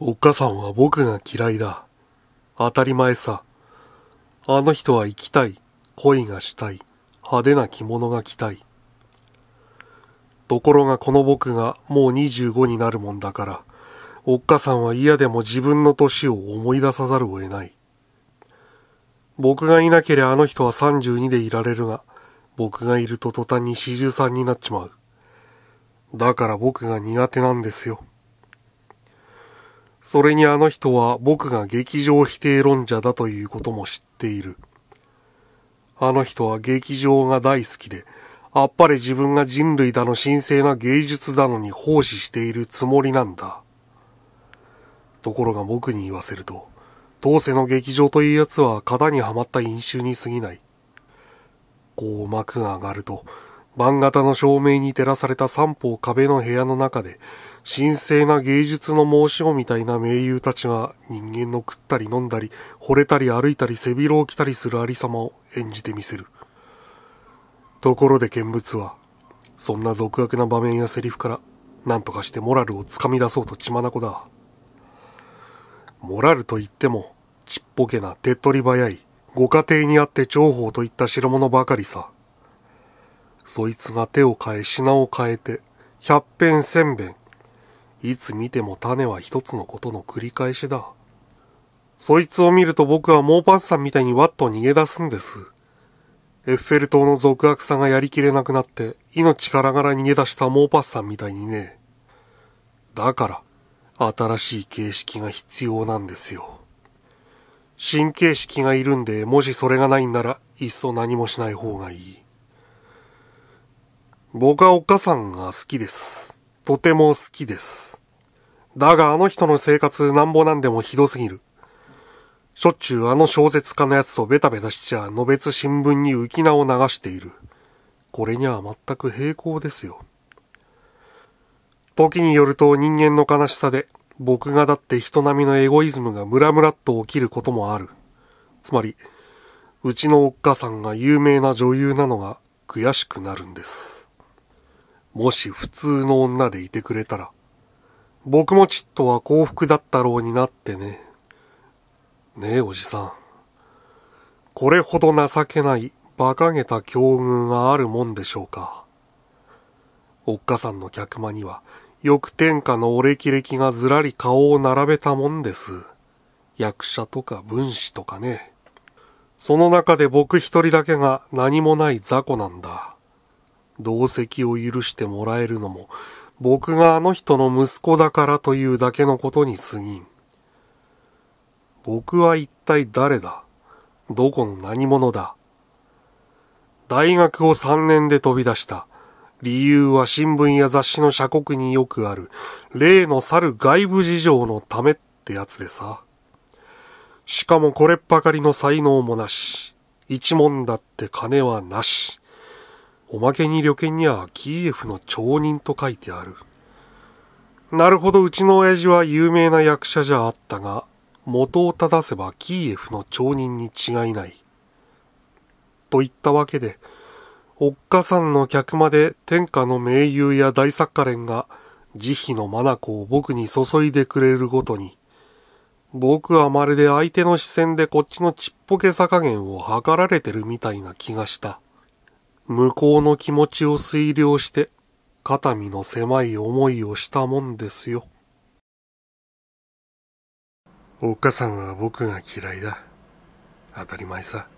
おっかさんは僕が嫌いだ。当たり前さ。あの人は生きたい。恋がしたい。派手な着物が着たい。ところがこの僕がもう25になるもんだから、おっかさんは嫌でも自分の年を思い出さざるを得ない。僕がいなけりゃあの人は32でいられるが、僕がいると途端に43になっちまう。だから僕が苦手なんですよ。それにあの人は僕が劇場否定論者だということも知っている。あの人は劇場が大好きで、あっぱれ自分が人類だの神聖な芸術だのに奉仕しているつもりなんだ。ところが僕に言わせると、当世の劇場というやつは型にはまった飲酒に過ぎない。こう幕が上がると、番型の照明に照らされた三方壁の部屋の中で、神聖な芸術の申し子みたいな名優たちが人間の食ったり飲んだり、惚れたり歩いたり背広を着たりするありさまを演じてみせる。ところで見物は、そんな俗悪な場面やセリフから、何とかしてモラルをつかみ出そうと血眼だ。モラルといっても、ちっぽけな手っ取り早い、ご家庭にあって重宝といった代物ばかりさ。そいつが手を変え品を変えて、百遍千遍。いつ見ても種は一つのことの繰り返しだ。そいつを見ると僕はモーパンさんみたいにワッと逃げ出すんです。エッフェル塔の俗悪さがやりきれなくなって、命からがら逃げ出したモーパッサンみたいにね。だから、新しい形式が必要なんですよ。新形式がいるんで、もしそれがないんなら、いっそ何もしない方がいい。僕はおっかさんが好きです。とても好きです。だがあの人の生活なんぼなんでもひどすぎる。しょっちゅうあの小説家のやつとベタベタしちゃ、のべつ新聞に浮き名を流している。これには全く平行ですよ。時によると人間の悲しさで、僕がだって人並みのエゴイズムがムラムラっと起きることもある。つまり、うちのおっかさんが有名な女優なのが悔しくなるんです。もし普通の女でいてくれたら、僕もちっとは幸福だったろうになってね。ねえ、おじさん。これほど情けない、馬鹿げた境遇があるもんでしょうか。おっかさんの客間には、よく天下のお歴々がずらり顔を並べたもんです。役者とか文士とかね。その中で僕一人だけが何もない雑魚なんだ。同席を許してもらえるのも、僕があの人の息子だからというだけのことに過ぎん。僕は一体誰だ？どこの何者だ？大学を3年で飛び出した。理由は新聞や雑誌の社国によくある、例の去る外部事情のためってやつでさ。しかもこれっぱかりの才能もなし。一問だって金はなし。おまけに旅券にはキーエフの町人と書いてある。なるほど、うちの親父は有名な役者じゃあったが、元を正せばキーエフの町人に違いない。といったわけで、おっかさんの客まで天下の名優や大作家連が慈悲の眼を僕に注いでくれるごとに、僕はまるで相手の視線でこっちのちっぽけさ加減を図られてるみたいな気がした。向こうの気持ちを推量して、肩身の狭い思いをしたもんですよ。おっかさんは僕が嫌いだ。当たり前さ。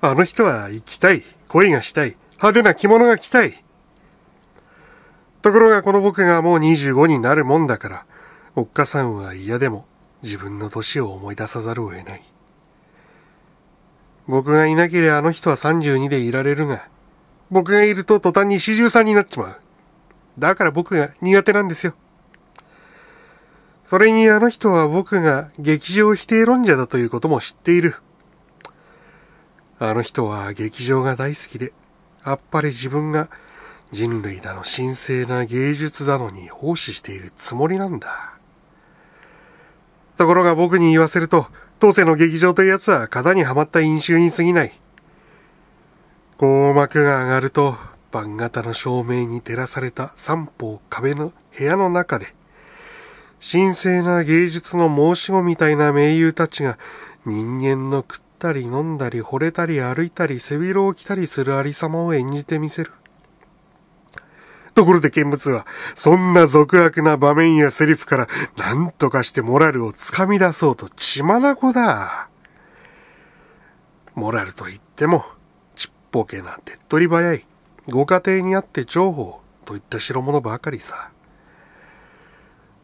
あの人は生きたい、恋がしたい、派手な着物が着たい。ところがこの僕がもう25になるもんだから、おっかさんは嫌でも自分の年を思い出さざるを得ない。僕がいなければあの人は32でいられるが、僕がいると途端に43になっちまう。だから僕が苦手なんですよ。それにあの人は僕が劇場否定論者だということも知っている。あの人は劇場が大好きで、あっぱれ自分が人類だの神聖な芸術だのに奉仕しているつもりなんだ。ところが僕に言わせると、当世の劇場というやつは型にはまった飲酒に過ぎない。こう幕が上がると、番型の照明に照らされた三方壁の部屋の中で、神聖な芸術の申し子みたいな名優たちが人間の食ったり飲んだり惚れたり歩いたり背広を着たりするありさまを演じてみせる。ところで見物は、そんな俗悪な場面やセリフから何とかしてモラルをつかみ出そうと血眼だ。モラルと言っても、ちっぽけな手っ取り早い、ご家庭にあって重宝といった代物ばかりさ。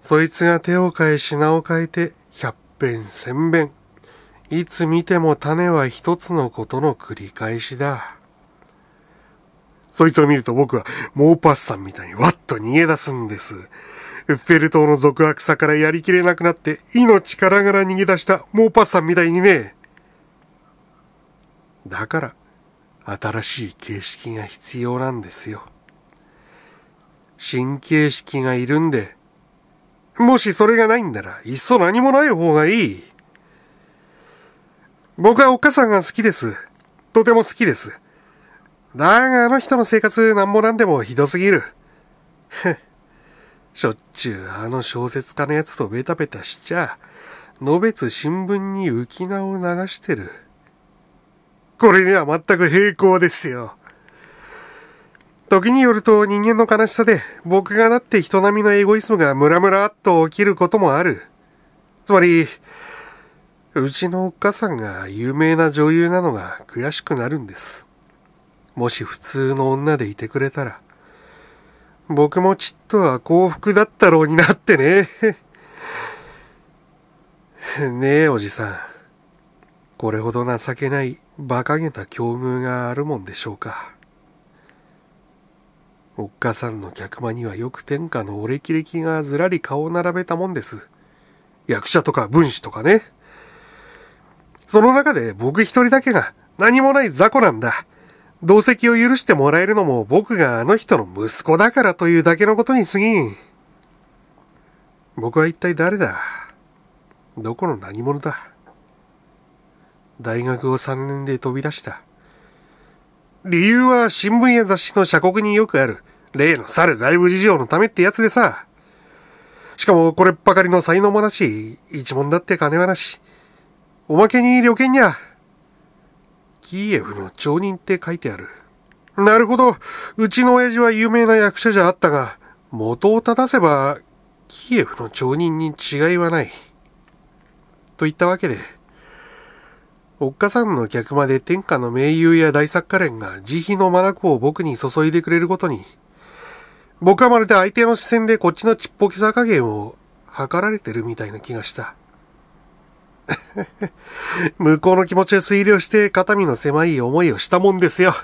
そいつが手を変え品を変えて百遍千遍。いつ見ても種は一つのことの繰り返しだ。そいつを見ると僕はモーパッサンみたいにわっと逃げ出すんです。エッフェル塔の俗悪さからやりきれなくなって命からがら逃げ出したモーパッサンみたいにね。だから、新しい形式が必要なんですよ。新形式がいるんで、もしそれがないんなら、いっそ何もない方がいい。僕はお母さんが好きです。とても好きです。だがあの人の生活なんもなんでもひどすぎる。しょっちゅうあの小説家のやつとベタベタしちゃ、のべつ新聞に浮き名を流してる。これには全く平行ですよ。時によると人間の悲しさで僕がなって人並みのエゴイスムがムラムラっと起きることもある。つまり、うちのおっかさんが有名な女優なのが悔しくなるんです。もし普通の女でいてくれたら、僕もちっとは幸福だったろうになってね。ねえ、おじさん。これほど情けない、馬鹿げた境遇があるもんでしょうか。おっかさんの客間にはよく天下のお歴々がずらり顔を並べたもんです。役者とか文士とかね。その中で僕一人だけが何もない雑魚なんだ。同席を許してもらえるのも僕があの人の息子だからというだけのことに過ぎん。僕は一体誰だ？どこの何者だ？大学を3年で飛び出した。理由は新聞や雑誌の社国によくある、例の去る外部事情のためってやつでさ。しかもこれっぱかりの才能もなし、一文だって金はなし。おまけに旅券にゃ、キーエフの町人って書いてある。なるほど。うちの親父は有名な役者じゃあったが、元を正せば、キエフの町人に違いはない。といったわけで、おっかさんの客まで天下の名優や大作家連が慈悲の眼を僕に注いでくれることに、僕はまるで相手の視線でこっちのちっぽけさ加減を測られてるみたいな気がした。向こうの気持ちを推量して肩身の狭い思いをしたもんですよ。